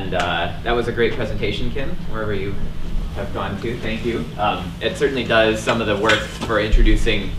And uh, that was a great presentation, Kim, wherever you have gone to. Thank you. Um, it certainly does some of the work for introducing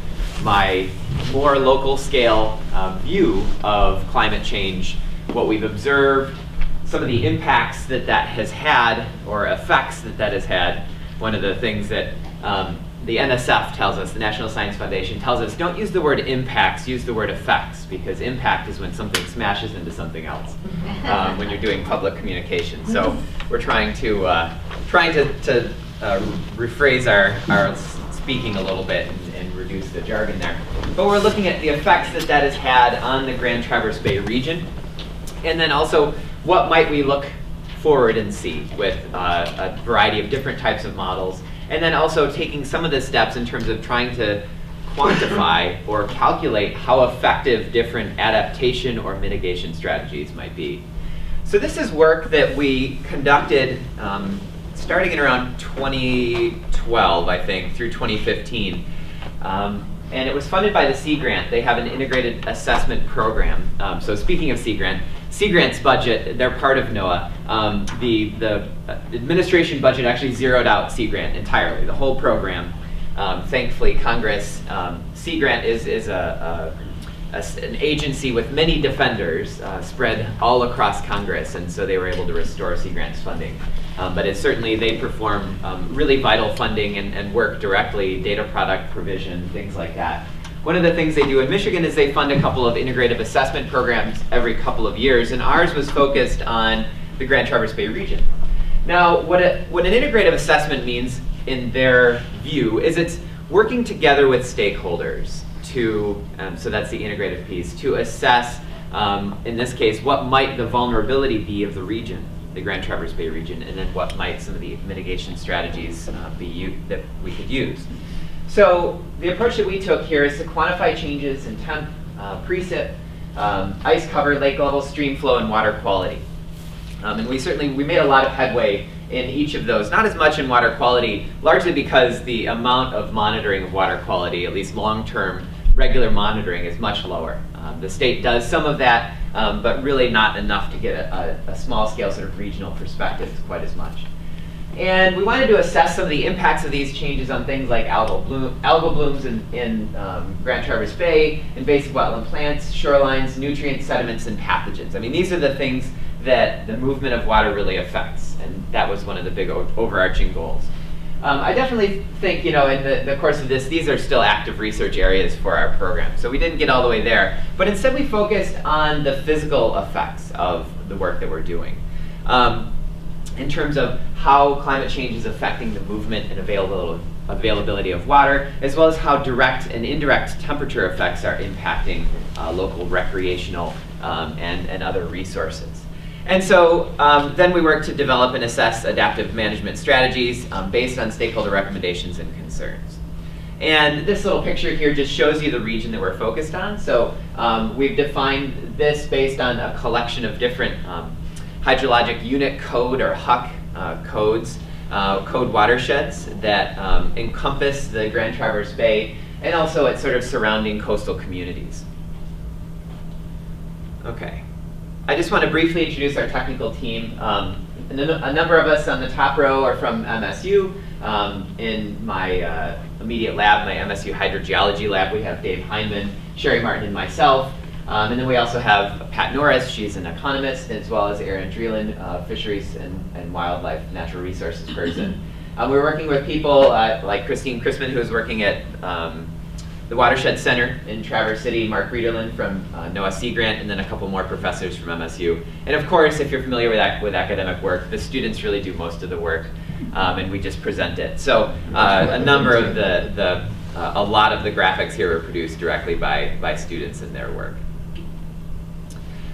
my more local scale uh, view of climate change, what we've observed, some of the impacts that that has had or effects that that has had. One of the things that um, the NSF tells us, the National Science Foundation tells us, don't use the word impacts, use the word effects, because impact is when something smashes into something else um, when you're doing public communication. So we're trying to uh, trying to, to uh, rephrase our, our speaking a little bit and, and, reduce the jargon there. But we're looking at the effects that that has had on the Grand Traverse Bay region, and then also what might we look forward and see with uh, a variety of different types of models, and then also taking some of the steps in terms of trying to quantify or calculate how effective different adaptation or mitigation strategies might be. So this is work that we conducted um, starting in around 2012, I think, through 2015. Um, and it was funded by the Sea Grant. They have an integrated assessment program. Um, so speaking of Sea Grant, Sea Grant's budget, they're part of NOAA. Um, the, the administration budget actually zeroed out Sea Grant entirely, the whole program. Um, thankfully, Congress, um, Sea Grant is, is a, a, a, an agency with many defenders uh, spread all across Congress, and so they were able to restore Sea Grant's funding. Um, but it's certainly, they perform um, really vital funding and, and work directly, data product provision, things like that. One of the things they do in Michigan is they fund a couple of integrative assessment programs every couple of years, and ours was focused on the Grand Traverse Bay region. Now, what, a, what an integrative assessment means in their view is it's working together with stakeholders to, um, so that's the integrative piece, to assess, um, in this case, what might the vulnerability be of the region the Grand Traverse Bay region, and then what might some of the mitigation strategies uh, be that we could use. So the approach that we took here is to quantify changes in temp, uh, precip, um, ice cover, lake level, stream flow, and water quality. Um, and we certainly, we made a lot of headway in each of those. Not as much in water quality, largely because the amount of monitoring of water quality, at least long-term regular monitoring, is much lower. Um, the state does some of that, um, but really not enough to get a, a, a, small scale sort of regional perspective quite as much. And we wanted to assess some of the impacts of these changes on things like algal, bloom, algal blooms in, in um, Grand Traverse Bay, invasive wetland plants, shorelines, nutrient sediments, and pathogens. I mean, these are the things that the movement of water really affects, and that was one of the big overarching goals. Um, I definitely think, you know, in the, the, course of this, these are still active research areas for our program. So we didn't get all the way there. But instead we focused on the physical effects of the work that we're doing. Um, in terms of how climate change is affecting the movement and availability, of water, as well as how direct and indirect temperature effects are impacting uh, local recreational um, and, and other resources. And so um, then we work to develop and assess adaptive management strategies um, based on stakeholder recommendations and concerns. And this little picture here just shows you the region that we're focused on. So um, we've defined this based on a collection of different um, hydrologic unit code or HUC uh, codes, uh, code watersheds that um, encompass the Grand Traverse Bay and also its sort of surrounding coastal communities. Okay. I just want to briefly introduce our technical team. Um, a number of us on the top row are from MSU. Um, in my uh, immediate lab, my MSU hydrogeology lab, we have Dave Heineman, Sherry Martin, and myself. Um, and then we also have Pat Norris, she's an economist, as well as Erin Dreelin, uh, fisheries and, and wildlife natural resources person. Um, we're working with people uh, like Christine Crissman, who's working at um, the Watershed Center in Traverse City, Mark Breederland from uh, NOAA Sea Grant, and then a couple more professors from MSU. And of course, if you're familiar with, ac with academic work, the students really do most of the work, um, and we just present it. So uh, a number of the, the uh, a lot of the graphics here were produced directly by, by students in their work.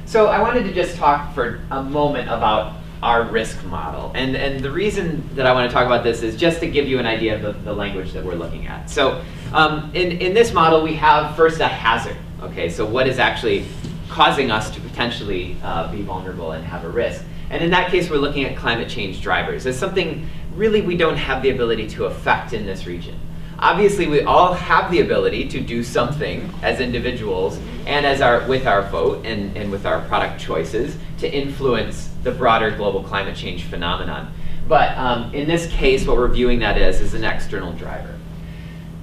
So I wanted to just talk for a moment about our risk model. And, and the reason that I want to talk about this is just to give you an idea of the, the language that we're looking at. So um, in, in this model, we have first a hazard. Okay, so what is actually causing us to potentially uh, be vulnerable and have a risk? And in that case, we're looking at climate change drivers as something really we don't have the ability to affect in this region. Obviously, we all have the ability to do something as individuals and as our, with our vote and, and with our product choices to influence the broader global climate change phenomenon. But um, in this case, what we're viewing that as is an external driver.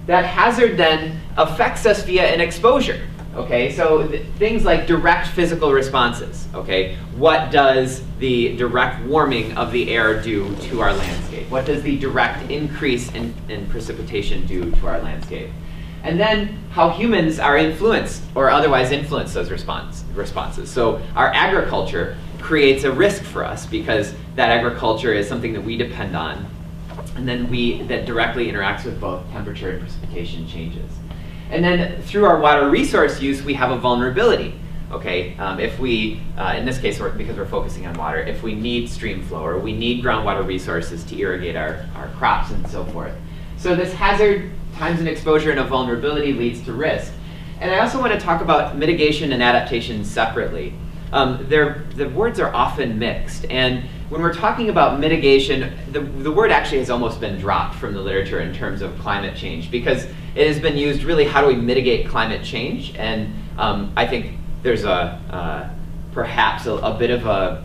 That hazard then affects us via an exposure. Okay, so things like direct physical responses. Okay, what does the direct warming of the air do to our landscape? What does the direct increase in, in precipitation do to our landscape? And then how humans are influenced or otherwise influence those response, responses. So our agriculture creates a risk for us because that agriculture is something that we depend on and then we that directly interacts with both temperature and precipitation changes. And then through our water resource use, we have a vulnerability. Okay, um, if we, uh, in this case, we're, because we're focusing on water, if we need stream flow or we need groundwater resources to irrigate our, our crops and so forth. So this hazard times an exposure and a vulnerability leads to risk. And I also want to talk about mitigation and adaptation separately. Um, the words are often mixed. And when we're talking about mitigation, the, the word actually has almost been dropped from the literature in terms of climate change because it has been used really how do we mitigate climate change? And um, I think there's a uh, perhaps a, a, bit of a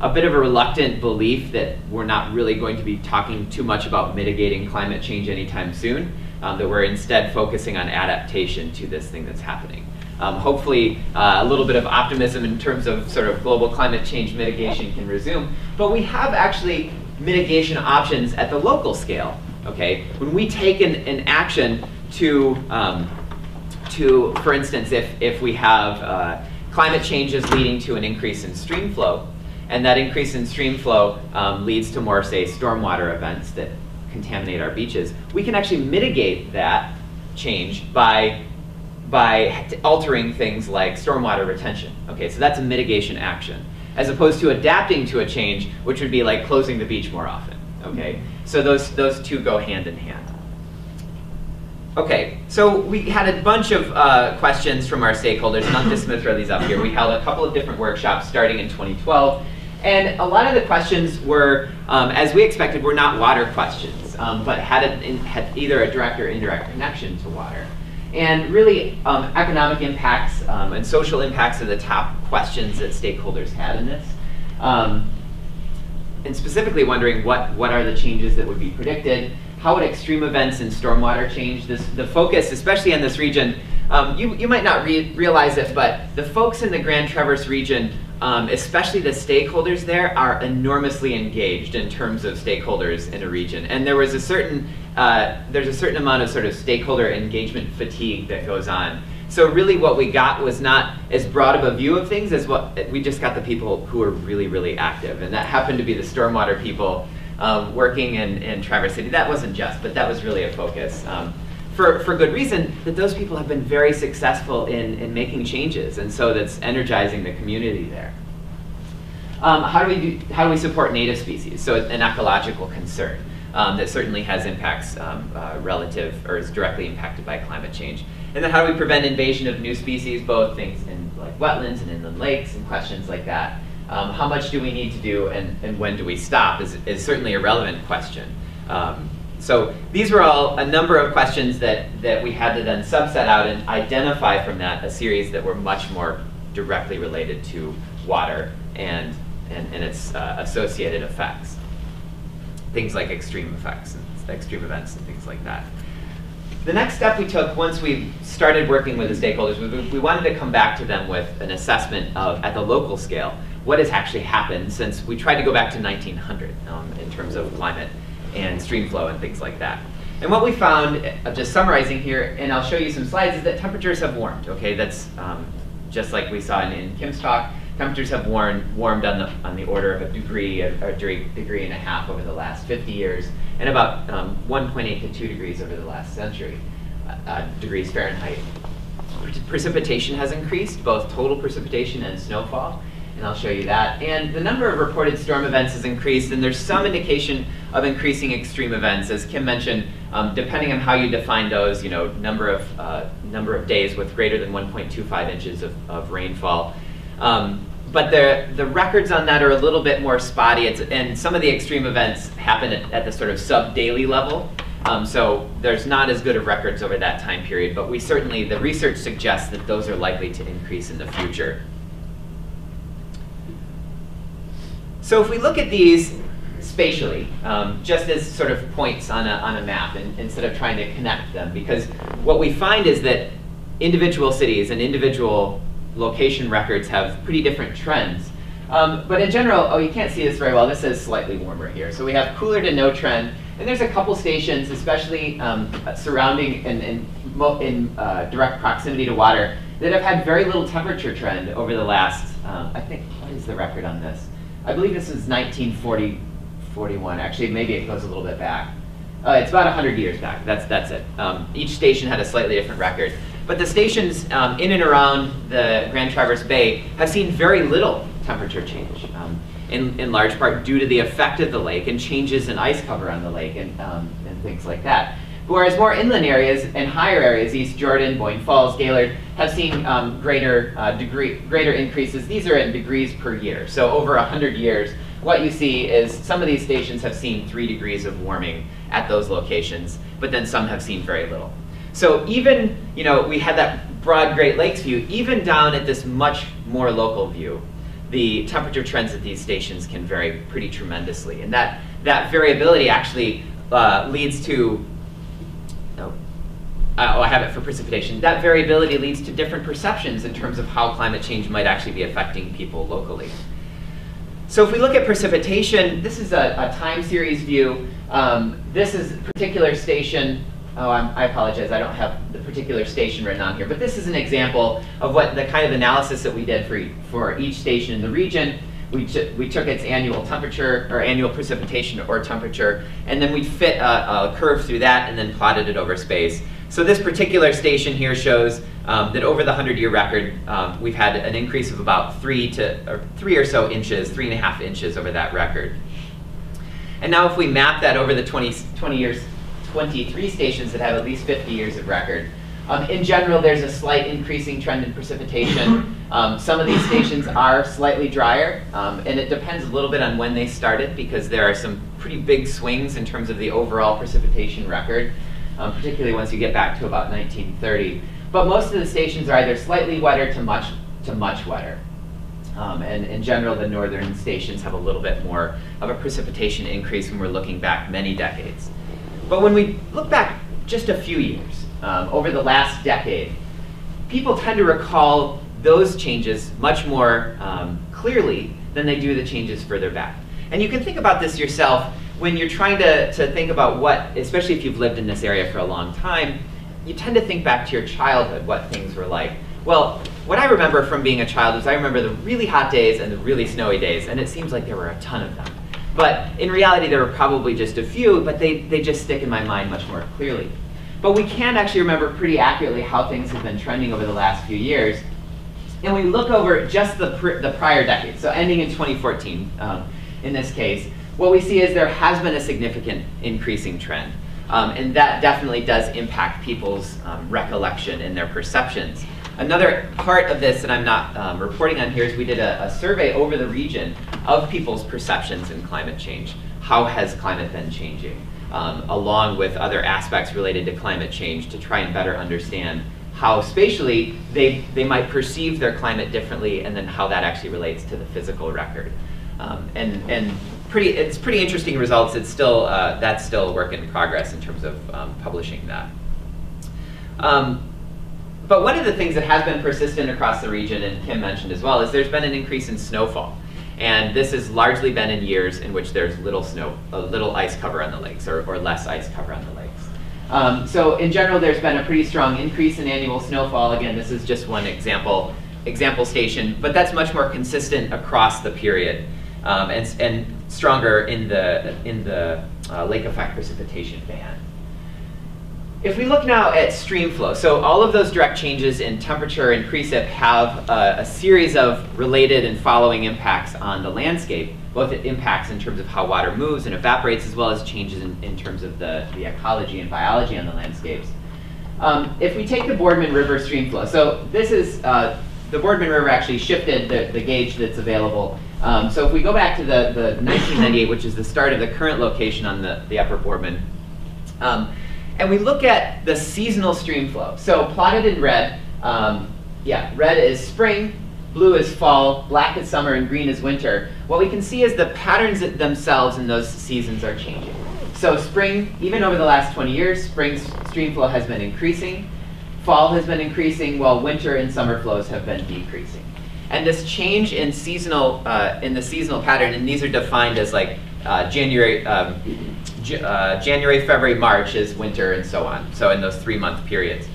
a bit of a reluctant belief that we're not really going to be talking too much about mitigating climate change anytime soon, um, that we're instead focusing on adaptation to this thing that's happening. Um, hopefully, uh, a little bit of optimism in terms of sort of global climate change mitigation can resume. But we have actually mitigation options at the local scale. Okay, when we take an, an action to, um, to, for instance, if if we have uh, climate changes leading to an increase in stream flow, and that increase in stream flow um, leads to more, say, stormwater events that contaminate our beaches, we can actually mitigate that change by by altering things like stormwater retention. Okay, so that's a mitigation action, as opposed to adapting to a change, which would be like closing the beach more often. Okay, so those those two go hand in hand. Okay, so we had a bunch of uh, questions from our stakeholders, and I'm just going to throw these up here. We held a couple of different workshops starting in 2012, and a lot of the questions were, um, as we expected, were not water questions, um, but had, a, had either a direct or indirect connection to water. And really, um, economic impacts um, and social impacts are the top questions that stakeholders had in this. Um, and specifically wondering what, what are the changes that would be predicted, how would extreme events and stormwater change this, the focus, especially in this region, um, you, you might not re realize it, but the folks in the Grand Traverse region um, especially the stakeholders there, are enormously engaged in terms of stakeholders in a region. And there was a certain, uh, there's a certain amount of sort of stakeholder engagement fatigue that goes on. So really what we got was not as broad of a view of things as what, we just got the people who were really, really active. And that happened to be the stormwater people um, working in, in Traverse City. That wasn't just, but that was really a focus. Um, for, for good reason, that those people have been very successful in, in making changes, and so that's energizing the community there. Um, how, do we do, how do we support native species? So an ecological concern um, that certainly has impacts um, uh, relative or is directly impacted by climate change. And then how do we prevent invasion of new species, both things in like wetlands and inland lakes and questions like that. Um, how much do we need to do and, and when do we stop is, is certainly a relevant question. Um, so these were all a number of questions that, that we had to then subset out and identify from that a series that were much more directly related to water and, and, and its uh, associated effects. Things like extreme effects and extreme events and things like that. The next step we took once we started working with the stakeholders was we wanted to come back to them with an assessment of, at the local scale, what has actually happened since we tried to go back to 1900 um, in terms of climate and stream flow and things like that. And what we found, uh, just summarizing here, and I'll show you some slides, is that temperatures have warmed. Okay, that's um, just like we saw in, in, Kim's talk. Temperatures have warmed, warmed on the on the order of a degree, a, a degree and a half over the last 50 years, and about um, 1.8 to 2 degrees over the last century, uh, uh, degrees Fahrenheit. Precipitation has increased, both total precipitation and snowfall and I'll show you that. And the number of reported storm events has increased, and there's some indication of increasing extreme events. As Kim mentioned, um, depending on how you define those, you know, number of, uh, number of days with greater than 1.25 inches of, of rainfall. Um, but the, the records on that are a little bit more spotty, it's, and some of the extreme events happen at, at the sort of sub-daily level. Um, so there's not as good of records over that time period, but we certainly, the research suggests that those are likely to increase in the future. So if we look at these spatially, um, just as sort of points on a, on a map, and, instead of trying to connect them, because what we find is that individual cities and individual location records have pretty different trends. Um, but in general, oh, you can't see this very well. This is slightly warmer here. So we have cooler to no trend. And there's a couple stations, especially um, surrounding and in, in, uh, direct proximity to water, that have had very little temperature trend over the last, um, I think, what is the record on this? I believe this is 1940, 41. Actually, maybe it goes a little bit back. Uh, it's about 100 years back. That's, that's it. Um, each station had a slightly different record. But the stations um, in and around the Grand Traverse Bay have seen very little temperature change, um, in, in large part due to the effect of the lake and changes in ice cover on the lake and, um, and things like that. Whereas more inland areas and higher areas, East Jordan, Boyne Falls, Gaylord, have seen um, greater, uh, degree, greater increases. These are in degrees per year. So over 100 years, what you see is some of these stations have seen three degrees of warming at those locations, but then some have seen very little. So even, you know, we had that broad Great Lakes view, even down at this much more local view, the temperature trends at these stations can vary pretty tremendously. And that, that variability actually uh, leads to, uh, oh, I have it for precipitation. That variability leads to different perceptions in terms of how climate change might actually be affecting people locally. So if we look at precipitation, this is a, a time series view. Um, this is a particular station. Oh, I'm, i apologize, I don't have the particular station written on here, but this is an example of what the kind of analysis that we did for, for each station in the region. We, we took its annual temperature, or annual precipitation or temperature, and then we fit a, a curve through that and then plotted it over space. So this particular station here shows um, that over the 100-year record, um, we've had an increase of about three to or three or so inches, three and a half inches over that record. And now if we map that over the 20, 20 years, 23 stations that have at least 50 years of record, um, in general, there's a slight increasing trend in precipitation. Um, some of these stations are slightly drier, um, and it depends a little bit on when they started because there are some pretty big swings in terms of the overall precipitation record, um, particularly once you get back to about 1930. But most of the stations are either slightly wetter to much, to much wetter. Um, and in general, the northern stations have a little bit more of a precipitation increase when we're looking back many decades. But when we look back just a few years, um, over the last decade, people tend to recall those changes much more um, clearly than they do the changes further back. And you can think about this yourself when you're trying to, to think about what, especially if you've lived in this area for a long time, you tend to think back to your childhood, what things were like. Well, what I remember from being a child is I remember the really hot days and the really snowy days, and it seems like there were a ton of them. But in reality, there were probably just a few, but they, they just stick in my mind much more clearly. But we can actually remember pretty accurately how things have been trending over the last few years. And we look over just the, pr the prior decade, so ending in 2014 um, in this case, what we see is there has been a significant increasing trend. Um, and that definitely does impact people's um, recollection and their perceptions. Another part of this that I'm not um, reporting on here is we did a, a, survey over the region of people's perceptions in climate change. How has climate been changing? Um, along with other aspects related to climate change to try and better understand how spatially they, they might perceive their climate differently and then how that actually relates to the physical record. Um, and, and pretty, it's pretty interesting results. It's still, uh, that's still a work in progress in terms of um, publishing that. Um, but one of the things that has been persistent across the region, and Kim mentioned as well, is there's been an increase in snowfall. And this has largely been in years in which there's little snow, a little ice cover on the lakes, or, or less ice cover on the lakes. Um, so in general, there's been a pretty strong increase in annual snowfall. Again, this is just one example, example station, but that's much more consistent across the period um, and, and stronger in the, in the uh, lake effect precipitation band. If we look now at stream flow, so all of those direct changes in temperature and precip have a series of related and following impacts on the landscape, both impacts in terms of how water moves and evaporates, as well as changes in, in terms of the, the ecology and biology on the landscapes. Um, if we take the Boardman River stream flow, so this is, uh, the Boardman River actually shifted the, the gauge that's available um, so if we go back to the, the 1998, which is the start of the current location on the, the upper Boardman, Um, and we look at the seasonal stream flow. So plotted in red, um, yeah, red is spring, blue is fall, black is summer, and green is winter. What we can see is the patterns themselves in those seasons are changing. So spring, even over the last 20 years, spring stream flow has been increasing. Fall has been increasing, while winter and summer flows have been decreasing. And this change in seasonal, uh, in the seasonal pattern, and these are defined as like uh, January, um, uh, January, February, March is winter, and so on. So in those three-month periods.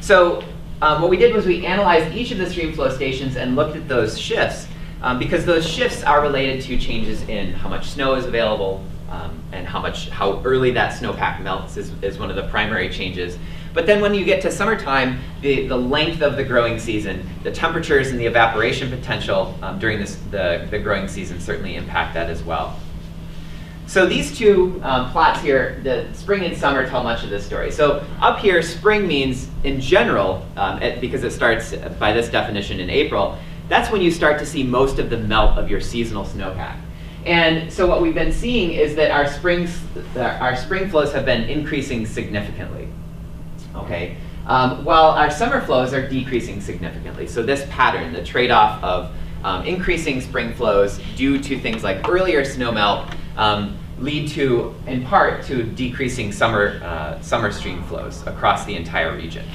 So um, what we did was we analyzed each of the stream flow stations and looked at those shifts um, because those shifts are related to changes in how much snow is available um, and how much how early that snowpack melts is, is one of the primary changes. But then when you get to summertime, the, the length of the growing season, the temperatures and the evaporation potential um, during this, the, the growing season certainly impact that as well. So these two um, plots here, the spring and summer tell much of this story. So up here, spring means in general, um, it, because it starts by this definition in April, that's when you start to see most of the melt of your seasonal snowpack. And so what we've been seeing is that our, springs, our spring flows have been increasing significantly okay? Um, while our summer flows are decreasing significantly. So this pattern, the trade-off of um, increasing spring flows due to things like earlier snowmelt um, lead to, in part, to decreasing summer, uh, summer stream flows across the entire region.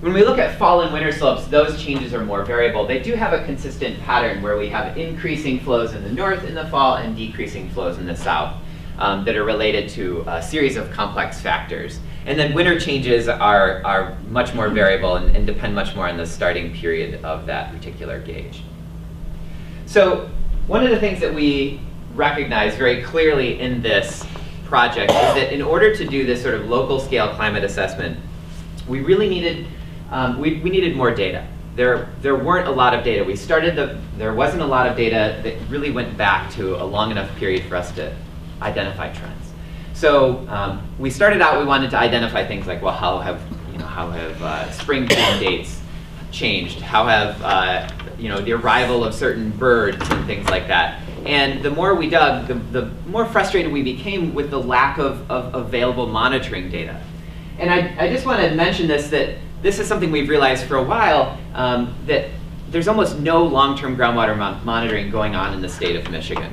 When we look at fall and winter slopes, those changes are more variable. They do have a consistent pattern where we have increasing flows in the north in the fall and decreasing flows in the south um, that are related to a series of complex factors. And then winter changes are, are much more variable and, and depend much more on the starting period of that particular gauge. So one of the things that we recognize very clearly in this project is that in order to do this sort of local scale climate assessment, we really needed, um, we, we needed more data. There, there weren't a lot of data. We started the, there wasn't a lot of data that really went back to a long enough period for us to identify trends. So um, we started out, we wanted to identify things like, well, how have, you know, how have uh, spring dates changed? How have, uh, you know, the arrival of certain birds and things like that? And the more we dug, the, the more frustrated we became with the lack of, of available monitoring data. And I, I just want to mention this, that this is something we've realized for a while, um, that there's almost no long-term groundwater mo monitoring going on in the state of Michigan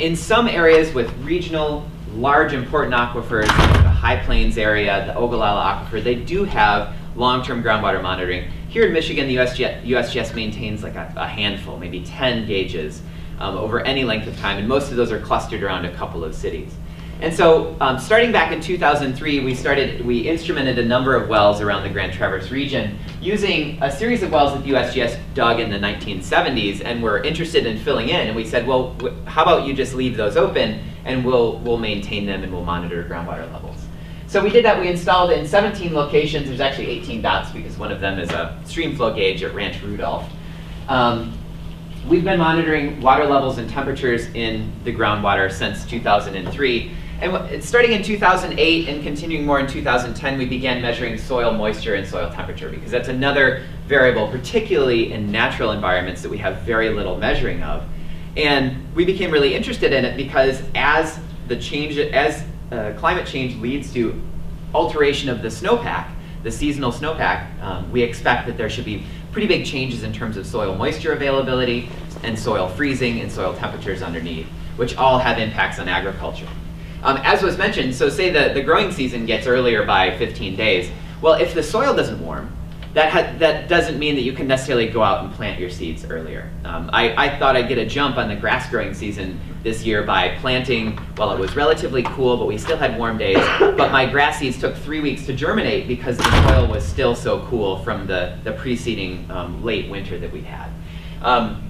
in some areas with regional, large, important aquifers, like the High Plains area, the Ogallala Aquifer, they do have long-term groundwater monitoring. Here in Michigan, the USGS, USGS maintains like a, a, handful, maybe 10 gauges um, over any length of time, and most of those are clustered around a couple of cities. And so um, starting back in 2003, we started, we instrumented a number of wells around the Grand Traverse region using a series of wells that USGS dug in the 1970s and were interested in filling in. And we said, well, how about you just leave those open and we'll, we'll maintain them and we'll monitor groundwater levels. So we did that. We installed in 17 locations. There's actually 18 dots because one of them is a stream flow gauge at Ranch Rudolf. Um, we've been monitoring water levels and temperatures in the groundwater since 2003. And starting in 2008 and continuing more in 2010, we began measuring soil moisture and soil temperature because that's another variable, particularly in natural environments that we have very little measuring of. And we became really interested in it because as the change, as uh, climate change leads to alteration of the snowpack, the seasonal snowpack, um, we expect that there should be pretty big changes in terms of soil moisture availability and soil freezing and soil temperatures underneath, which all have impacts on agriculture. Um, as was mentioned, so say the, the growing season gets earlier by 15 days. Well, if the soil doesn't warm, that, that doesn't mean that you can necessarily go out and plant your seeds earlier. Um, I, I thought I'd get a jump on the grass growing season this year by planting while it was relatively cool, but we still had warm days. But my grass seeds took three weeks to germinate because the soil was still so cool from the, the preceding um, late winter that we had. Um,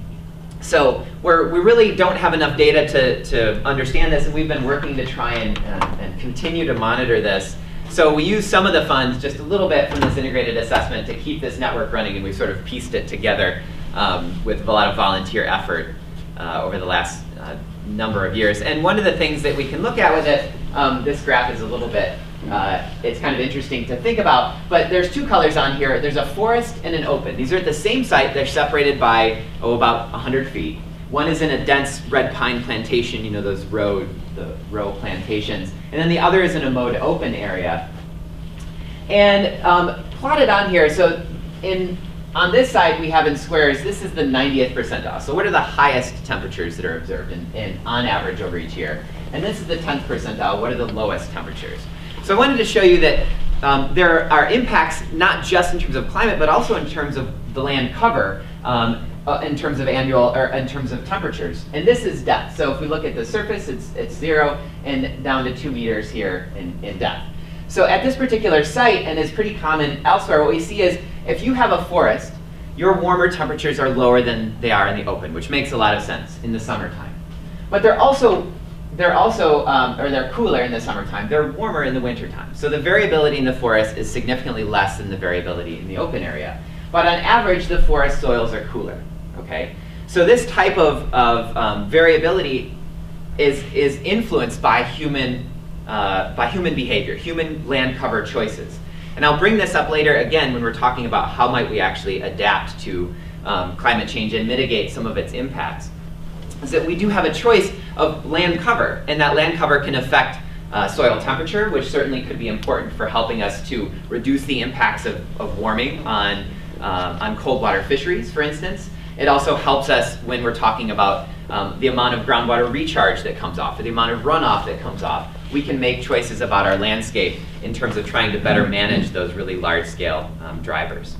so we're, we really don't have enough data to, to understand this, and we've been working to try and, uh, and continue to monitor this. So we use some of the funds, just a little bit from this integrated assessment to keep this network running, and we sort of pieced it together um, with a lot of volunteer effort uh, over the last uh, number of years. And one of the things that we can look at with it, um, this graph is a little bit uh, it's kind of interesting to think about. But there's two colors on here. There's a forest and an open. These are at the same site. They're separated by, oh, about 100 feet. One is in a dense red pine plantation, you know, those row, the row plantations. And then the other is in a mowed open area. And um, plotted on here, so in on this side we have in squares, this is the 90th percentile. So what are the highest temperatures that are observed in, in, on average over each year? And this is the 10th percentile, what are the lowest temperatures? So I wanted to show you that um, there are impacts not just in terms of climate, but also in terms of the land cover, um, uh, in terms of annual, or in terms of temperatures. And this is depth. So if we look at the surface, it's, it's zero, and down to two meters here in, in depth. So at this particular site, and it's pretty common elsewhere, what we see is if you have a forest, your warmer temperatures are lower than they are in the open, which makes a lot of sense in the summertime. But they're also, they're also, um, or they're cooler in the summertime. They're warmer in the wintertime. So the variability in the forest is significantly less than the variability in the open area. But on average, the forest soils are cooler, okay? So this type of, of um, variability is, is influenced by human, uh, by human behavior, human land cover choices. And I'll bring this up later again when we're talking about how might we actually adapt to um, climate change and mitigate some of its impacts. Is that we do have a choice of land cover, and that land cover can affect uh, soil temperature, which certainly could be important for helping us to reduce the impacts of, of warming on, um, on cold water fisheries, for instance. It also helps us when we're talking about um, the amount of groundwater recharge that comes off, or the amount of runoff that comes off, we can make choices about our landscape in terms of trying to better manage those really large scale um, drivers.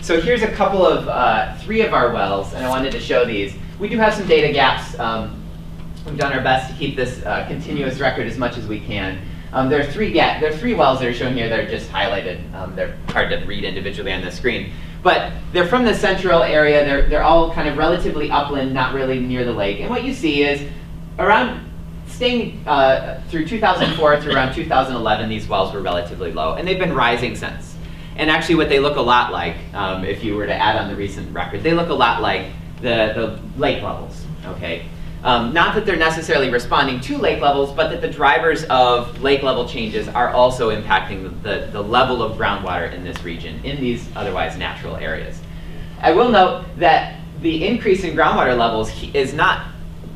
So here's a couple of, uh, three of our wells, and I wanted to show these. We do have some data gaps. Um, we've done our best to keep this uh, continuous record as much as we can. Um, there, are three, there are three wells that are shown here that are just highlighted. Um, they're hard to read individually on the screen. But they're from the central area. They're, they're all kind of relatively upland, not really near the lake. And what you see is around staying uh, through 2004 through around 2011, these wells were relatively low, and they've been rising since. And actually what they look a lot like, um, if you were to add on the recent record, they look a lot like the, the lake levels, okay? Um, not that they're necessarily responding to lake levels, but that the drivers of lake level changes are also impacting the, the, level of groundwater in this region, in these otherwise natural areas. I will note that the increase in groundwater levels is not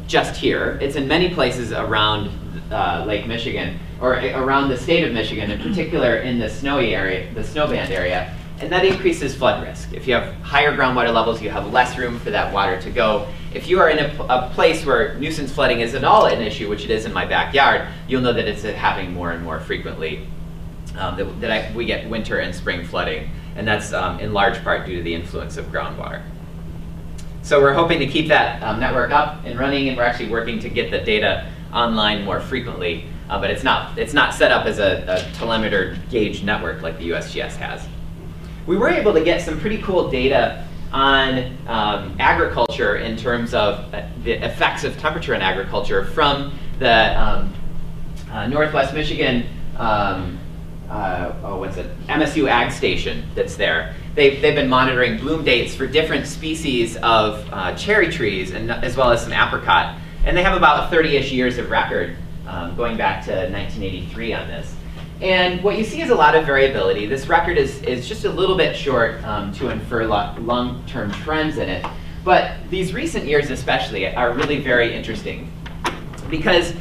just here. It's in many places around uh, Lake Michigan, or around the state of Michigan, in particular in the snowy area, the snowband area, and that increases flood risk. If you have higher groundwater levels, you have less room for that water to go. If you are in a, a place where nuisance flooding is at all an issue, which it is in my backyard, you'll know that it's happening more and more frequently. Um, that, that I, we get winter and spring flooding, and that's um, in large part due to the influence of groundwater. So we're hoping to keep that um, network up and running, and we're actually working to get the data online more frequently. Uh, but it's not, it's not set up as a, a telemeter gauge network like the USGS has. We were able to get some pretty cool data on um, agriculture in terms of uh, the effects of temperature in agriculture from the um, uh, Northwest Michigan, um, uh, oh, what's it, MSU Ag Station that's there they've, they've been monitoring bloom dates for different species of uh, cherry trees and as well as some apricot. And they have about 30-ish years of record um, going back to 1983 on this. And what you see is a lot of variability. This record is, is just a little bit short um, to infer long-term trends in it. But these recent years especially are really very interesting because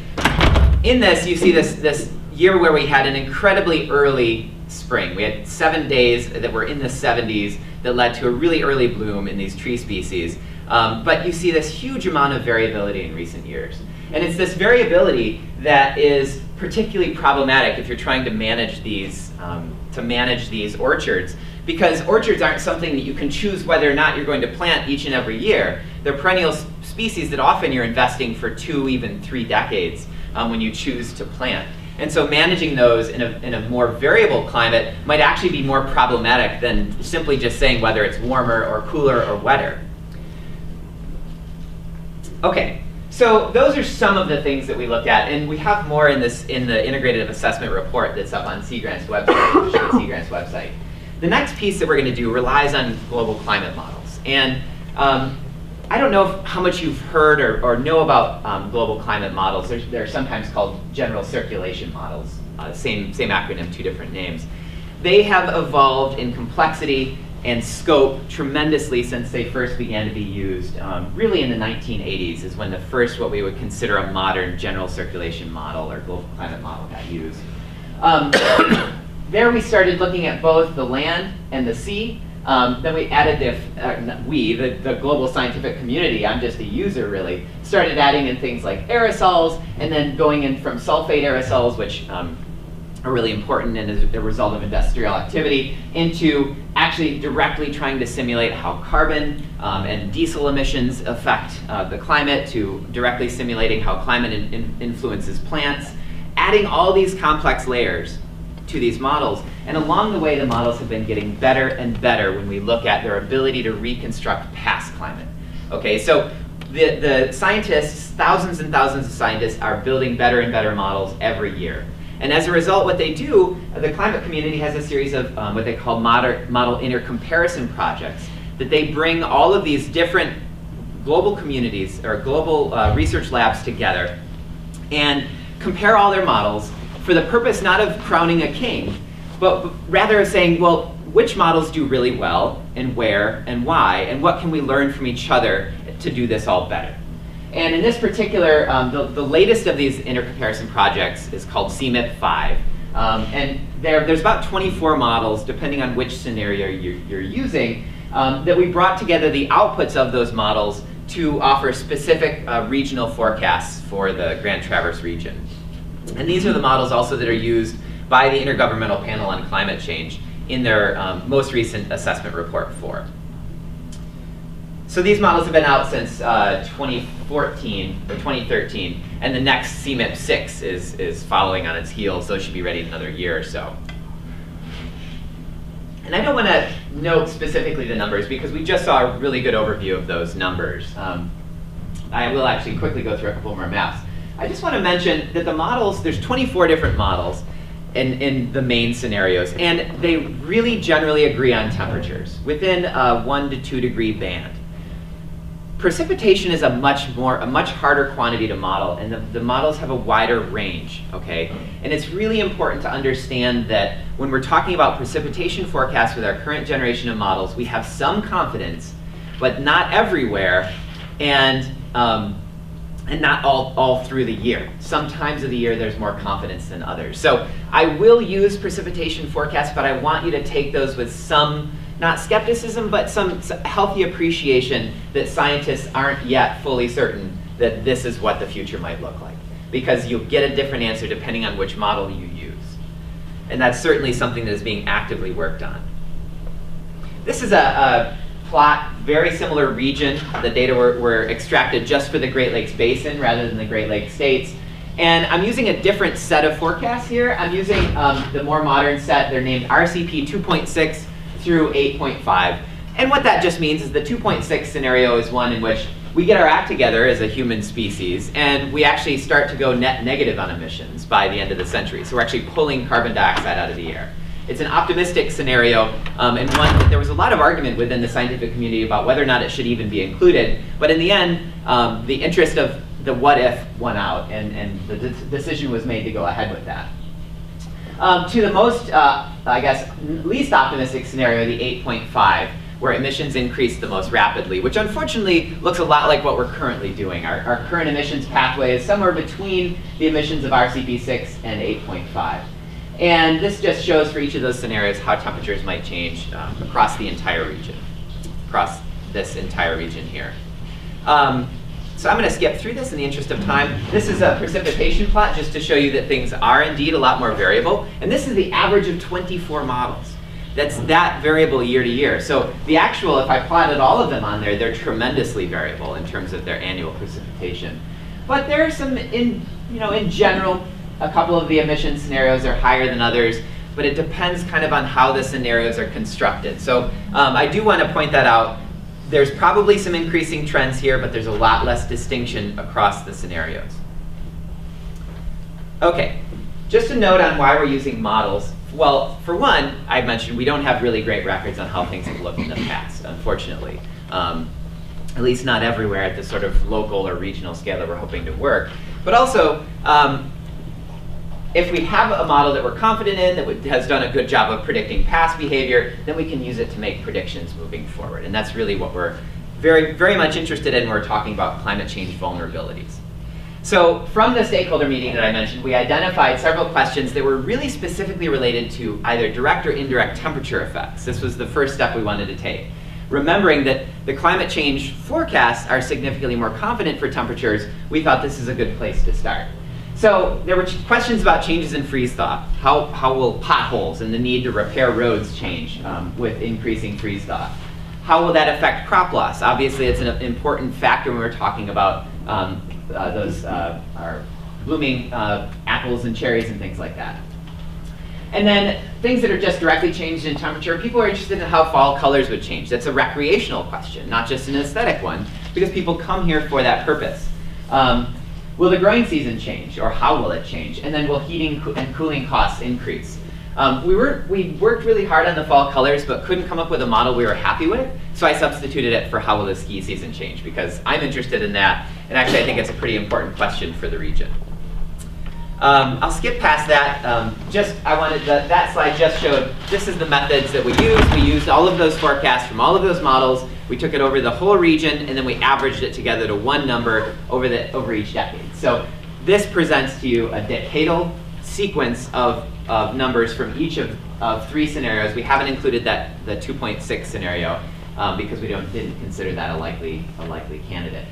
in this you see this, this year where we had an incredibly early spring. We had seven days that were in the 70s that led to a really early bloom in these tree species. Um, but you see this huge amount of variability in recent years. And it's this variability that is particularly problematic if you're trying to manage these, um, to manage these orchards because orchards aren't something that you can choose whether or not you're going to plant each and every year. They're perennial species that often you're investing for two, even three decades um, when you choose to plant. And so managing those in a, in a more variable climate might actually be more problematic than simply just saying whether it's warmer or cooler or wetter. Okay, so those are some of the things that we looked at, and we have more in this in the integrated assessment report that's up on Sea Grant's website, website. The next piece that we're going to do relies on global climate models, and um, I don't know if, how much you've heard or, or know about um, global climate models. They're, they're, sometimes called general circulation models. Uh, same, same acronym, two different names. They have evolved in complexity and scope tremendously since they first began to be used. Um, really in the 1980s is when the first what we would consider a modern general circulation model or global climate model got used. Um, there we started looking at both the land and the sea. Um, then we added the, uh, we, the, the global scientific community, I'm just a user really, started adding in things like aerosols and then going in from sulfate aerosols, which um, are really important and as a result of industrial activity into actually directly trying to simulate how carbon um, and diesel emissions affect uh, the climate to directly simulating how climate in, in influences plants, adding all these complex layers to these models. And along the way, the models have been getting better and better when we look at their ability to reconstruct past climate. Okay, so the, the scientists, thousands and thousands of scientists are building better and better models every year. And as a result, what they do, the climate community has a series of um, what they call model, model intercomparison projects that they bring all of these different global communities or global uh, research labs together and compare all their models for the purpose not of crowning a king, but rather of saying, well, which models do really well and where and why, and what can we learn from each other to do this all better. And in this particular, um, the, the latest of these intercomparison projects is called CMIP5. Um, and there, there's about 24 models, depending on which scenario you're, you're using, um, that we brought together the outputs of those models to offer specific uh, regional forecasts for the Grand Traverse region. And these are the models also that are used by the Intergovernmental Panel on Climate Change in their um, most recent assessment report 4. So these models have been out since uh, 2014 or 2013, and the next CMIP 6 is, is following on its heels, so it should be ready in another year or so. And I don't want to note specifically the numbers because we just saw a really good overview of those numbers. Um, I will actually quickly go through a couple more maps. I just want to mention that the models, there's 24 different models in, in the main scenarios, and they really generally agree on temperatures within a one to two degree band precipitation is a much more, a much harder quantity to model, and the, the models have a wider range, okay? And it's really important to understand that when we're talking about precipitation forecasts with our current generation of models, we have some confidence, but not everywhere, and um, and not all, all through the year. Some times of the year there's more confidence than others. So I will use precipitation forecasts, but I want you to take those with some not skepticism, but some healthy appreciation that scientists aren't yet fully certain that this is what the future might look like. Because you'll get a different answer depending on which model you use. And that's certainly something that is being actively worked on. This is a, a plot, very similar region. The data were, were extracted just for the Great Lakes Basin rather than the Great Lakes states. And I'm using a different set of forecasts here. I'm using um, the more modern set. They're named RCP 2.6 through 8.5. And what that just means is the 2.6 scenario is one in which we get our act together as a human species and we actually start to go net negative on emissions by the end of the century. So we're actually pulling carbon dioxide out of the air. It's an optimistic scenario um, and one that there was a lot of argument within the scientific community about whether or not it should even be included. But in the end, um, the interest of the what if won out and, and the de decision was made to go ahead with that. Um, to the most, uh, I guess, least optimistic scenario, the 8.5, where emissions increase the most rapidly, which unfortunately looks a lot like what we're currently doing. Our, our current emissions pathway is somewhere between the emissions of RCP6 and 8.5. And this just shows for each of those scenarios how temperatures might change um, across the entire region, across this entire region here. Um, so I'm going to skip through this in the interest of time. This is a precipitation plot just to show you that things are indeed a lot more variable. And this is the average of 24 models. That's that variable year to year. So the actual, if I plotted all of them on there, they're tremendously variable in terms of their annual precipitation. But there are some, in, you know, in general, a couple of the emission scenarios are higher than others but it depends kind of on how the scenarios are constructed. So um, I do want to point that out there's probably some increasing trends here, but there's a lot less distinction across the scenarios. Okay, just a note on why we're using models. Well, for one, I mentioned we don't have really great records on how things have looked in the past, unfortunately. Um, at least not everywhere at the sort of local or regional scale that we're hoping to work. But also, um, if we have a model that we're confident in, that has done a good job of predicting past behavior, then we can use it to make predictions moving forward. And that's really what we're very, very much interested in when we're talking about climate change vulnerabilities. So from the stakeholder meeting that I mentioned, we identified several questions that were really specifically related to either direct or indirect temperature effects. This was the first step we wanted to take. Remembering that the climate change forecasts are significantly more confident for temperatures, we thought this is a good place to start. So there were questions about changes in freeze thaw. How, how will potholes and the need to repair roads change um, with increasing freeze thaw? How will that affect crop loss? Obviously, it's an important factor when we're talking about um, uh, those uh, are blooming uh, apples and cherries and things like that. And then things that are just directly changed in temperature, people are interested in how fall colors would change. That's a recreational question, not just an aesthetic one, because people come here for that purpose. Um, will the growing season change, or how will it change? And then will heating and cooling costs increase? Um, we, were, we worked really hard on the fall colors, but couldn't come up with a model we were happy with, so I substituted it for how will the ski season change, because I'm interested in that, and actually I think it's a pretty important question for the region. Um, I'll skip past that. Um, just I wanted the, that slide just showed this is the methods that we used. We used all of those forecasts from all of those models. We took it over the whole region and then we averaged it together to one number over the over each decade. So this presents to you a decadal sequence of, of numbers from each of, of three scenarios. We haven't included that the 2.6 scenario um, because we don't didn't consider that a likely a likely candidate.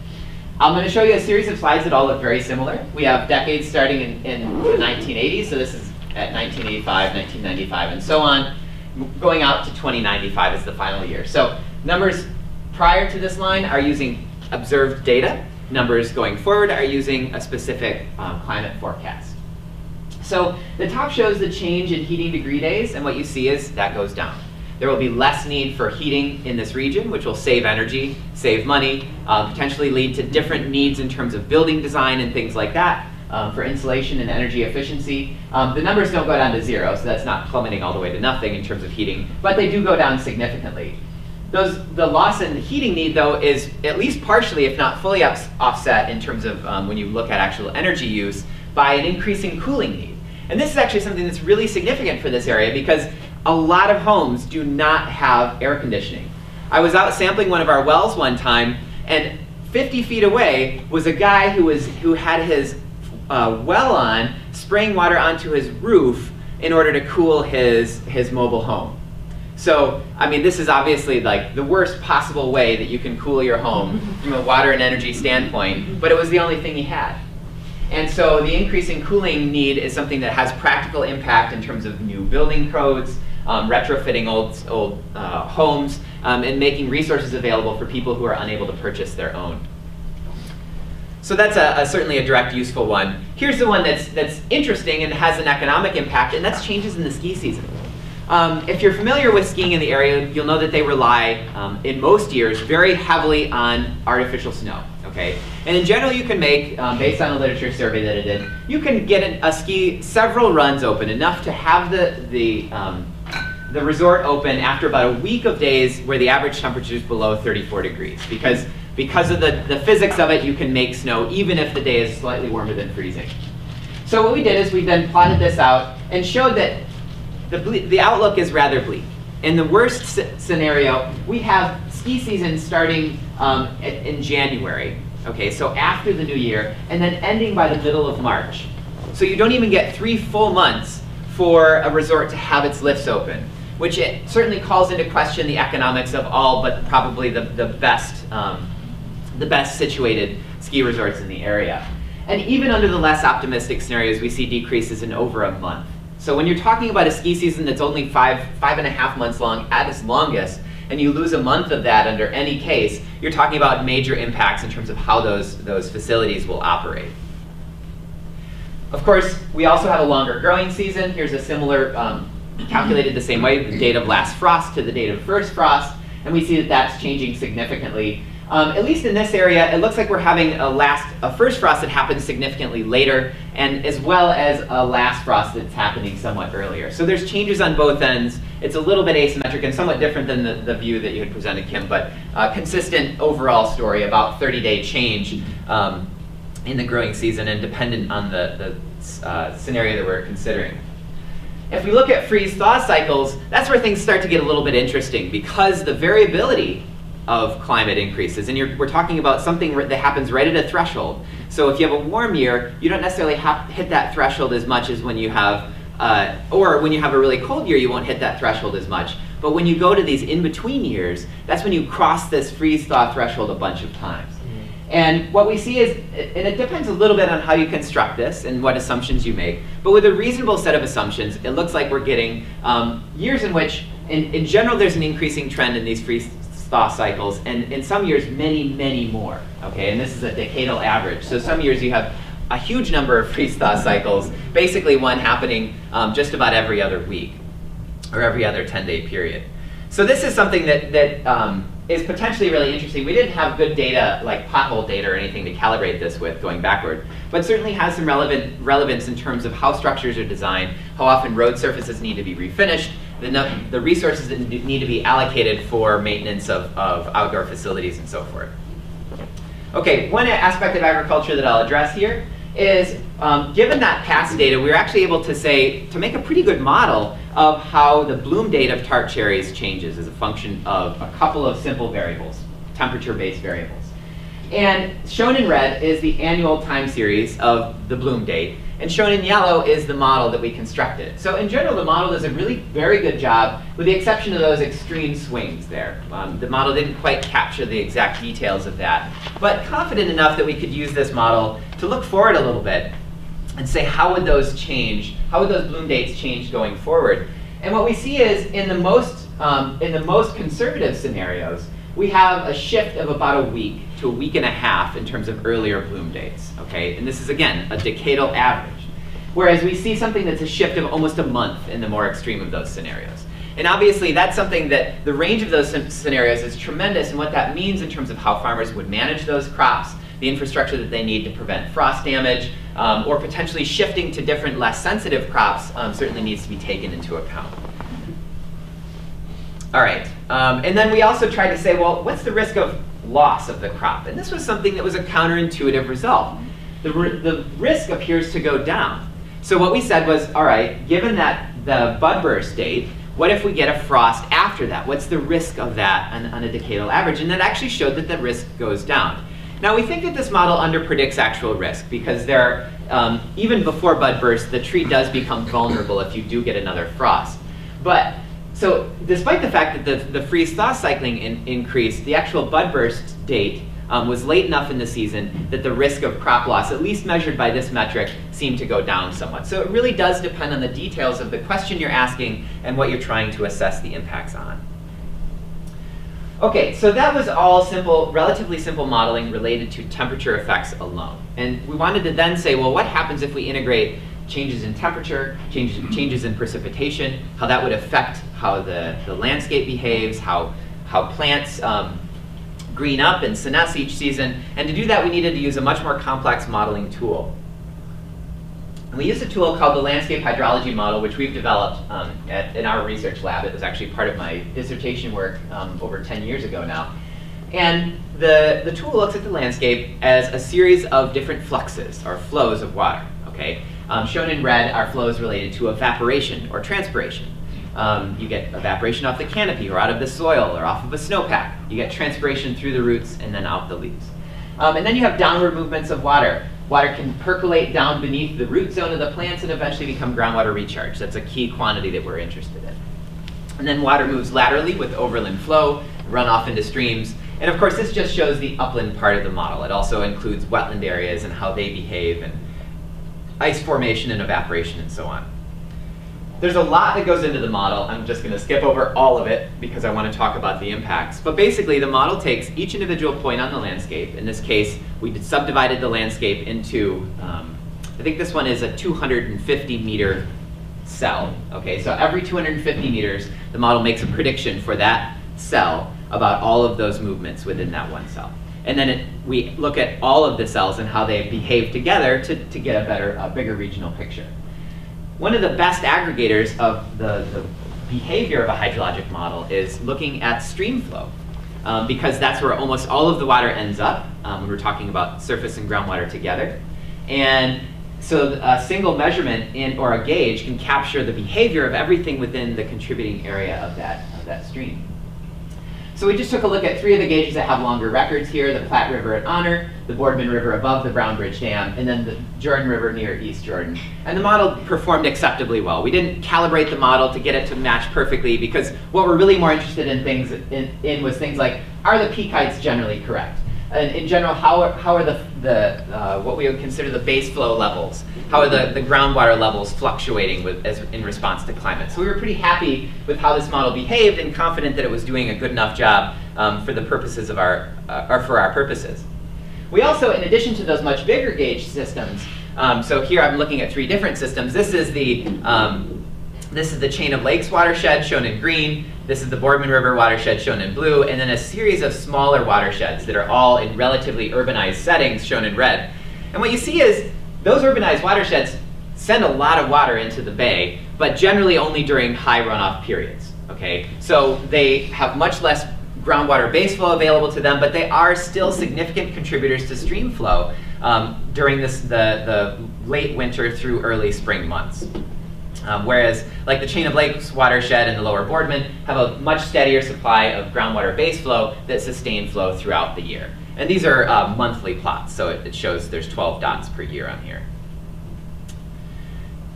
I'm going to show you a series of slides that all look very similar. We have decades starting in, in the 1980s, so this is at 1985, 1995, and so on, going out to 2095 is the final year. So numbers prior to this line are using observed data. Numbers going forward are using a specific um, climate forecast. So the top shows the change in heating degree days, and what you see is that goes down. There will be less need for heating in this region, which will save energy, save money, uh, potentially lead to different needs in terms of building design and things like that um, for insulation and energy efficiency. Um, the numbers don't go down to zero, so that's not plummeting all the way to nothing in terms of heating, but they do go down significantly. Those, the loss in heating need, though, is at least partially, if not fully offset in terms of um, when you look at actual energy use, by an increasing cooling need. And this is actually something that's really significant for this area because a lot of homes do not have air conditioning. I was out sampling one of our wells one time, and 50 feet away was a guy who, was, who had his uh, well on, spraying water onto his roof in order to cool his, his mobile home. So, I mean, this is obviously like the worst possible way that you can cool your home from a water and energy standpoint, but it was the only thing he had. And so the increase in cooling need is something that has practical impact in terms of new building codes, um, retrofitting old, old uh, homes, um, and making resources available for people who are unable to purchase their own. So that's a, a, certainly a direct, useful one. Here's the one that's, that's interesting and has an economic impact, and that's changes in the ski season. Um, if you're familiar with skiing in the area, you'll know that they rely, um, in most years, very heavily on artificial snow. Okay, and in general, you can make, um, based on a literature survey that I did, you can get an, a ski several runs open enough to have the the um, the resort open after about a week of days where the average temperature is below 34 degrees. Because, because of the, the physics of it, you can make snow even if the day is slightly warmer than freezing. So what we did is we then plotted this out and showed that the, the outlook is rather bleak. In the worst scenario, we have ski season starting um, in January, okay, so after the new year, and then ending by the middle of March. So you don't even get three full months for a resort to have its lifts open which it certainly calls into question the economics of all but probably the, the best um, the best situated ski resorts in the area. And even under the less optimistic scenarios, we see decreases in over a month. So when you're talking about a ski season that's only five, five and a half months long at its longest, and you lose a month of that under any case, you're talking about major impacts in terms of how those, those facilities will operate. Of course, we also have a longer growing season. Here's a similar um, calculated the same way, the date of last frost to the date of first frost, and we see that that's changing significantly. Um, at least in this area, it looks like we're having a last, a first frost that happens significantly later, and as well as a last frost that's happening somewhat earlier. So there's changes on both ends. It's a little bit asymmetric and somewhat different than the, the view that you had presented, Kim, but uh, consistent overall story about 30-day change um, in the growing season and dependent on the, the uh, scenario that we're considering. If we look at freeze-thaw cycles, that's where things start to get a little bit interesting because the variability of climate increases. And we're talking about something that happens right at a threshold. So if you have a warm year, you don't necessarily hit that threshold as much as when you have, uh, or when you have a really cold year, you won't hit that threshold as much. But when you go to these in-between years, that's when you cross this freeze-thaw threshold a bunch of times. Mm. And what we see is, and it depends a little bit on how you construct this and what assumptions you make, but with a reasonable set of assumptions, it looks like we're getting um, years in which, in, in general, there's an increasing trend in these freeze thaw cycles, and in some years, many, many more. Okay, and this is a decadal average. So some years you have a huge number of freeze-thaw cycles, basically one happening um, just about every other week or every other 10-day period. So this is something that, that um, is potentially really interesting. We didn't have good data, like pothole data or anything to calibrate this with going backward, but certainly has some relevant relevance in terms of how structures are designed, how often road surfaces need to be refinished, the, the resources that need to be allocated for maintenance of, of outdoor facilities and so forth. Okay, one aspect of agriculture that I'll address here is um, given that past data, we were actually able to say, to make a pretty good model of how the bloom date of tart cherries changes as a function of a couple of simple variables, temperature-based variables. And shown in red is the annual time series of the bloom date. And shown in yellow is the model that we constructed. So in general, the model does a really very good job, with the exception of those extreme swings there. Um, the model didn't quite capture the exact details of that, but confident enough that we could use this model to look forward a little bit and say how would those change, how would those bloom dates change going forward. And what we see is in the most, um, in the most conservative scenarios, we have a shift of about a week to a week and a half in terms of earlier bloom dates, okay? And this is, again, a decadal average. Whereas we see something that's a shift of almost a month in the more extreme of those scenarios. And obviously that's something that the range of those scenarios is tremendous and what that means in terms of how farmers would manage those crops, the infrastructure that they need to prevent frost damage, um, or potentially shifting to different less sensitive crops um, certainly needs to be taken into account. All right, um, and then we also tried to say, well, what's the risk of loss of the crop? And this was something that was a counterintuitive result. The, the risk appears to go down. So what we said was, all right, given that the bud burst date, what if we get a frost after that? What's the risk of that on, on a decadal average? And that actually showed that the risk goes down. Now we think that this model underpredicts actual risk because there, um, even before bud burst, the tree does become vulnerable if you do get another frost. But so despite the fact that the, the freeze-thaw cycling in, increased, the actual bud burst date um, was late enough in the season that the risk of crop loss, at least measured by this metric, seemed to go down somewhat. So it really does depend on the details of the question you're asking and what you're trying to assess the impacts on. Okay, so that was all simple, relatively simple modeling related to temperature effects alone. And we wanted to then say, well, what happens if we integrate changes in temperature, changes, changes in precipitation, how that would affect how the, the landscape behaves, how, how plants um, green up and senesce each season. And to do that, we needed to use a much more complex modeling tool. And we used a tool called the Landscape Hydrology Model, which we've developed um, at, in our research lab. It was actually part of my dissertation work um, over 10 years ago now. And the, the tool looks at the landscape as a series of different fluxes, or flows of water. Okay? Um, shown in red are flows related to evaporation or transpiration. Um, you get evaporation off the canopy or out of the soil or off of a snowpack. You get transpiration through the roots and then out the leaves. Um, and then you have downward movements of water. Water can percolate down beneath the root zone of the plants and eventually become groundwater recharge. That's a key quantity that we're interested in. And then water moves laterally with overland flow, runoff into streams. And of course, this just shows the upland part of the model. It also includes wetland areas and how they behave and ice formation and evaporation and so on. There's a lot that goes into the model. I'm just going to skip over all of it because I want to talk about the impacts. But basically, the model takes each individual point on the landscape. In this case, we subdivided the landscape into, um, I think this one is a 250 meter cell. Okay, so every 250 meters, the model makes a prediction for that cell about all of those movements within that one cell. And then it, we look at all of the cells and how they behave together to, to get a better, a bigger regional picture. One of the best aggregators of the, the behavior of a hydrologic model is looking at stream flow. Um, because that's where almost all of the water ends up um, when we're talking about surface and groundwater together. And so a single measurement in, or a gauge can capture the behavior of everything within the contributing area of that, of that stream. So we just took a look at three of the gauges that have longer records here, the Platte River at Honor, the Boardman River above the Brown Bridge Dam, and then the Jordan River near East Jordan. And the model performed acceptably well. We didn't calibrate the model to get it to match perfectly because what we're really more interested in things in, in was things like, are the peak heights generally correct? And in general, how are, how are the, the uh, what we would consider the base flow levels? How are the, the groundwater levels fluctuating with, as, in response to climate? So we were pretty happy with how this model behaved and confident that it was doing a good enough job um, for the purposes of our, uh, or for our purposes. We also, in addition to those much bigger gauge systems, um, so here I'm looking at three different systems. This is the um, this is the chain of lakes watershed shown in green. This is the Boardman River watershed shown in blue, and then a series of smaller watersheds that are all in relatively urbanized settings shown in red. And what you see is those urbanized watersheds send a lot of water into the bay, but generally only during high runoff periods. Okay, so they have much less groundwater base flow available to them, but they are still significant contributors to stream flow um, during this, the, the late winter through early spring months. Um, whereas, like the Chain of Lakes watershed and the Lower Boardman have a much steadier supply of groundwater base flow that sustain flow throughout the year. And these are uh, monthly plots, so it, it shows there's 12 dots per year on here.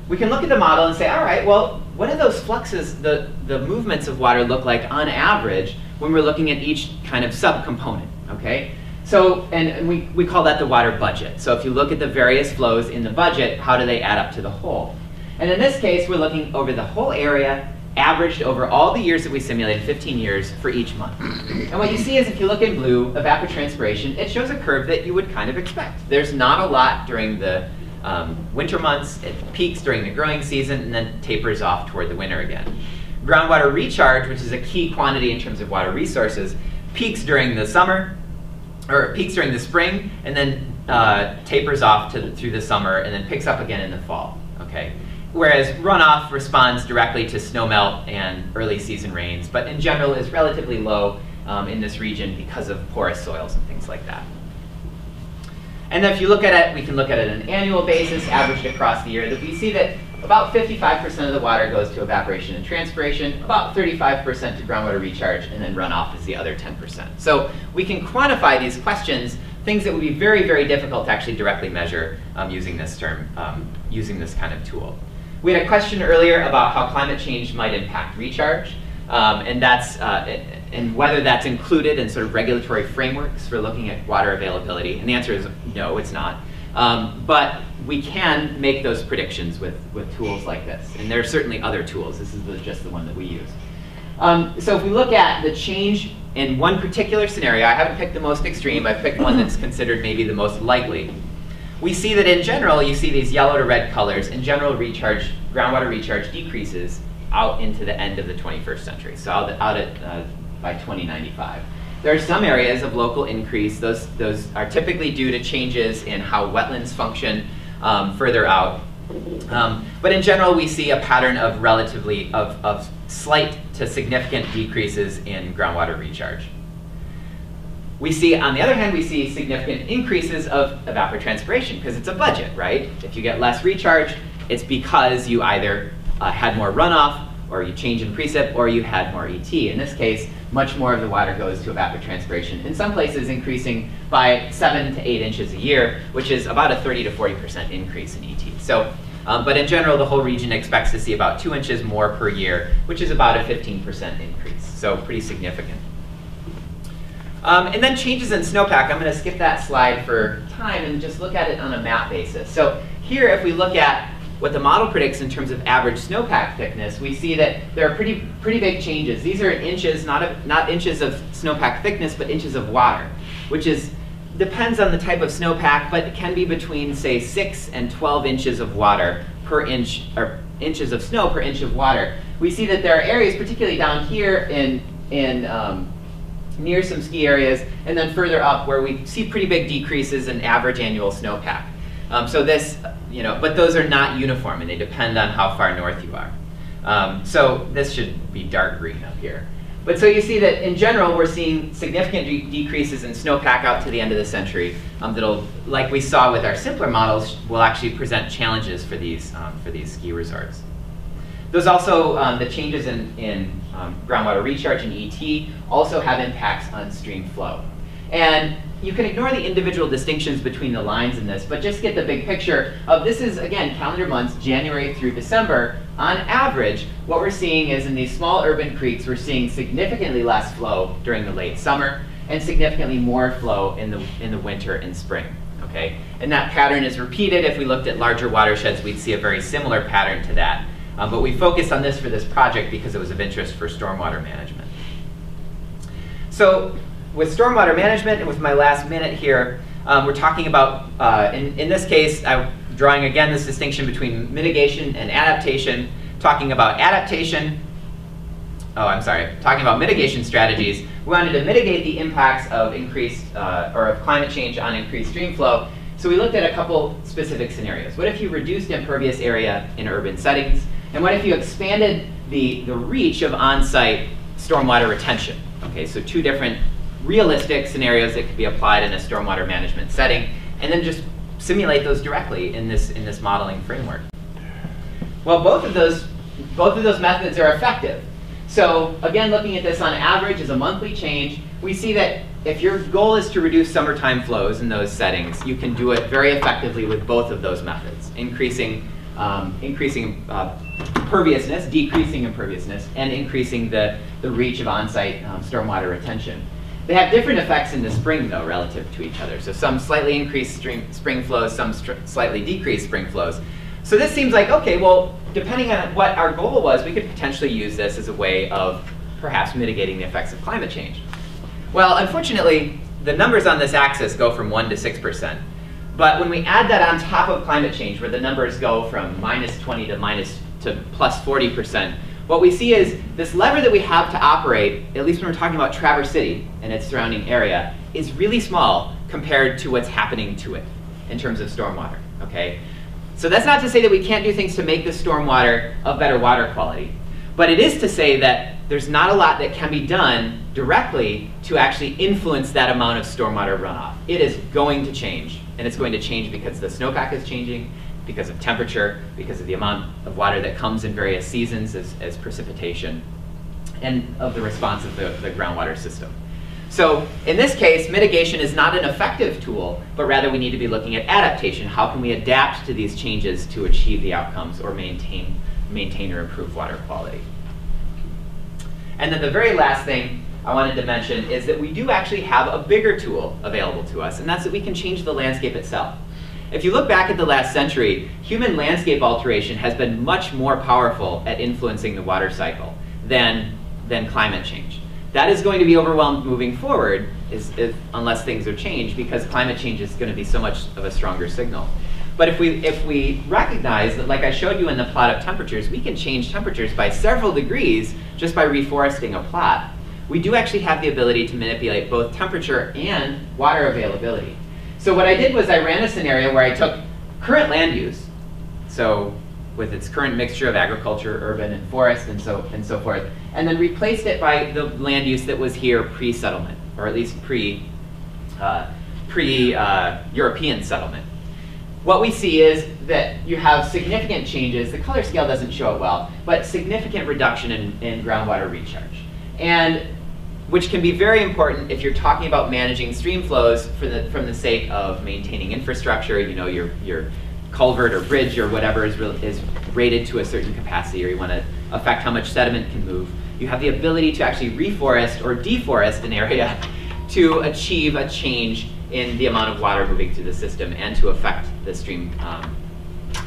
We can look at the model and say, all right, well, what do those fluxes, the, the movements of water look like on average when we're looking at each kind of subcomponent, okay? So, and, and we, we call that the water budget. So if you look at the various flows in the budget, how do they add up to the whole? And in this case, we're looking over the whole area, averaged over all the years that we simulated, 15 years for each month. And what you see is if you look in blue, evapotranspiration, it shows a curve that you would kind of expect. There's not a lot during the um, winter months, it peaks during the growing season, and then tapers off toward the winter again. Groundwater recharge, which is a key quantity in terms of water resources, peaks during the summer, or peaks during the spring, and then uh, tapers off to the, through the summer, and then picks up again in the fall. Okay whereas runoff responds directly to snowmelt and early season rains, but in general is relatively low um, in this region because of porous soils and things like that. And then if you look at it, we can look at it on an annual basis, averaged across the year, that we see that about 55% of the water goes to evaporation and transpiration, about 35% to groundwater recharge, and then runoff is the other 10%. So we can quantify these questions, things that would be very, very difficult to actually directly measure um, using this term, um, using this kind of tool. We had a question earlier about how climate change might impact recharge, um, and that's uh, and whether that's included in sort of regulatory frameworks for looking at water availability. And the answer is no, it's not. Um, but we can make those predictions with, with tools like this. And there are certainly other tools. This is the, just the one that we use. Um, so if we look at the change in one particular scenario, I haven't picked the most extreme, I've picked one that's considered maybe the most likely we see that in general, you see these yellow to red colors. In general, recharge, groundwater recharge decreases out into the end of the 21st century, so out, out at, uh, by 2095. There are some areas of local increase. Those, those are typically due to changes in how wetlands function um, further out. Um, but in general, we see a pattern of relatively, of, of slight to significant decreases in groundwater recharge. We see, on the other hand, we see significant increases of evapotranspiration because it's a budget, right? If you get less recharge, it's because you either uh, had more runoff, or you change in precip, or you had more ET. In this case, much more of the water goes to evapotranspiration. In some places, increasing by seven to eight inches a year, which is about a 30 to 40% increase in ET. So, um, but in general, the whole region expects to see about two inches more per year, which is about a 15% increase. So pretty significant. Um, and then changes in snowpack. I'm going to skip that slide for time and just look at it on a map basis. So here, if we look at what the model predicts in terms of average snowpack thickness, we see that there are pretty, pretty big changes. These are inches, not, not inches of snowpack thickness, but inches of water, which is depends on the type of snowpack, but it can be between, say, 6 and 12 inches of water per inch, or inches of snow per inch of water. We see that there are areas, particularly down here in, in um, near some ski areas, and then further up where we see pretty big decreases in average annual snowpack. Um, so this, you know, but those are not uniform and they depend on how far north you are. Um, so this should be dark green up here. But so you see that in general, we're seeing significant de decreases in snowpack out to the end of the century um, that'll, like we saw with our simpler models, will actually present challenges for these, um, for these ski resorts. There's also um, the changes in, in um, groundwater recharge and ET also have impacts on stream flow. And you can ignore the individual distinctions between the lines in this, but just get the big picture of this is, again, calendar months, January through December. On average, what we're seeing is in these small urban creeks, we're seeing significantly less flow during the late summer and significantly more flow in the, in the winter and spring. Okay? And that pattern is repeated. If we looked at larger watersheds, we'd see a very similar pattern to that. Um, but we focused on this for this project because it was of interest for stormwater management. So with stormwater management, and with my last minute here, um, we're talking about, uh, in, in this case, I'm drawing again this distinction between mitigation and adaptation, talking about adaptation, oh, I'm sorry, talking about mitigation strategies. We wanted to mitigate the impacts of increased, uh, or of climate change on increased stream flow. So we looked at a couple specific scenarios. What if you reduced impervious area in urban settings? And what if you expanded the, the reach of on-site stormwater retention? Okay, so two different realistic scenarios that could be applied in a stormwater management setting, and then just simulate those directly in this, in this modeling framework. Well, both of those, both of those methods are effective. So again, looking at this on average as a monthly change, we see that if your goal is to reduce summertime flows in those settings, you can do it very effectively with both of those methods, increasing, um, increasing uh, perviousness, decreasing imperviousness, and increasing the, the reach of on-site um, stormwater retention. They have different effects in the spring, though, relative to each other. So some slightly increased stream, spring flows, some slightly decreased spring flows. So this seems like, okay, well, depending on what our goal was, we could potentially use this as a way of perhaps mitigating the effects of climate change. Well, unfortunately, the numbers on this axis go from 1 to 6%. But when we add that on top of climate change, where the numbers go from minus 20 to minus to plus 40%, what we see is this lever that we have to operate, at least when we're talking about Traverse City and its surrounding area, is really small compared to what's happening to it in terms of stormwater, okay? So that's not to say that we can't do things to make the stormwater of better water quality, but it is to say that there's not a lot that can be done directly to actually influence that amount of stormwater runoff. It is going to change, and it's going to change because the snowpack is changing, because of temperature, because of the amount of water that comes in various seasons as, as precipitation, and of the response of the, the groundwater system. So in this case, mitigation is not an effective tool, but rather we need to be looking at adaptation. How can we adapt to these changes to achieve the outcomes or maintain, maintain or improve water quality? And then the very last thing I wanted to mention is that we do actually have a bigger tool available to us, and that's that we can change the landscape itself. If you look back at the last century, human landscape alteration has been much more powerful at influencing the water cycle than, than climate change. That is going to be overwhelmed moving forward is, if, unless things are changed because climate change is going to be so much of a stronger signal. But if we, if we recognize that, like I showed you in the plot of temperatures, we can change temperatures by several degrees just by reforesting a plot, we do actually have the ability to manipulate both temperature and water availability. So what I did was I ran a scenario where I took current land use, so with its current mixture of agriculture, urban, and forest, and so, and so forth, and then replaced it by the land use that was here pre-settlement, or at least pre, uh, pre-European uh, settlement. What we see is that you have significant changes, the color scale doesn't show it well, but significant reduction in, in groundwater recharge. And which can be very important if you're talking about managing stream flows for the, from the sake of maintaining infrastructure, you know, your, your culvert or bridge or whatever is, is rated to a certain capacity or you want to affect how much sediment can move. You have the ability to actually reforest or deforest an area to achieve a change in the amount of water moving through the system and to affect the stream um,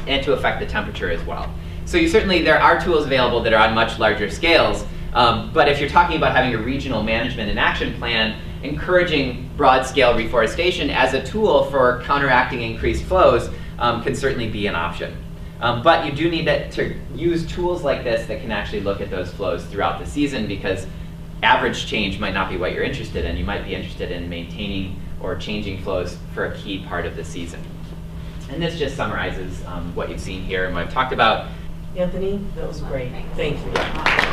and to affect the temperature as well. So you certainly, there are tools available that are on much larger scales, um, but if you're talking about having a regional management and action plan, encouraging broad-scale reforestation as a tool for counteracting increased flows um, can certainly be an option. Um, but you do need to, to use tools like this that can actually look at those flows throughout the season because average change might not be what you're interested in. You might be interested in maintaining or changing flows for a key part of the season. And this just summarizes um, what you've seen here and what I've talked about. Anthony, that was great. Thank you.